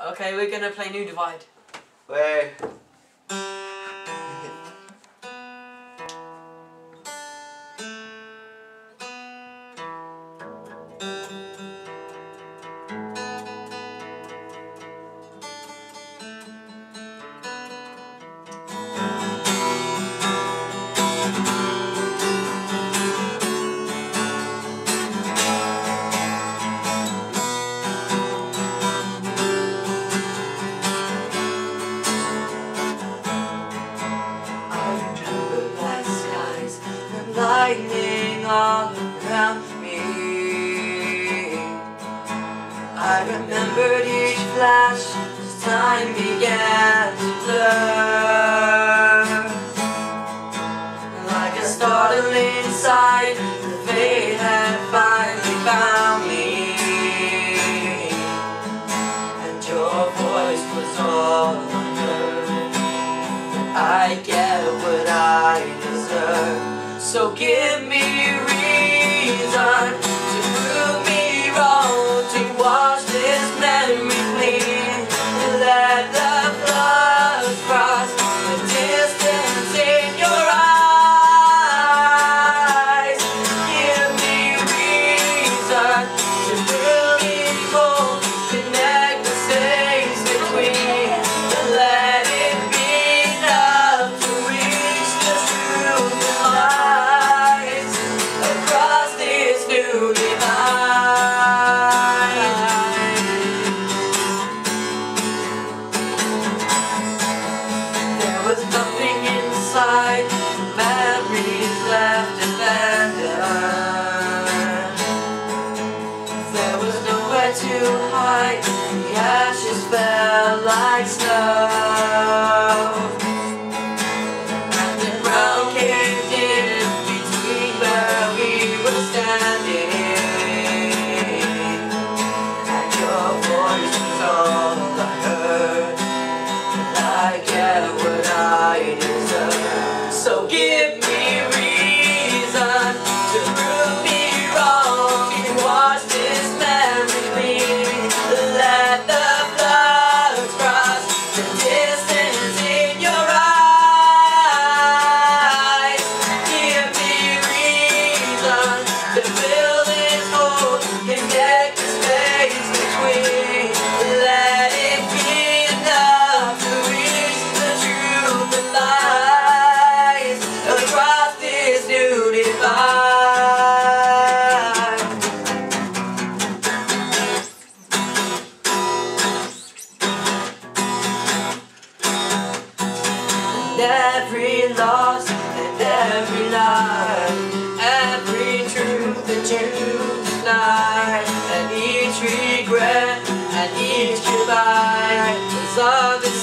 Okay, we're gonna play New Divide. Where? all around me. I remembered each flash as time began to blur. Like a startling sight, the fate had finally found me. And your voice was all I heard I get what I deserve. So give me fighting. every loss and every lie, every truth that you deny, and each regret and each goodbye. Is of its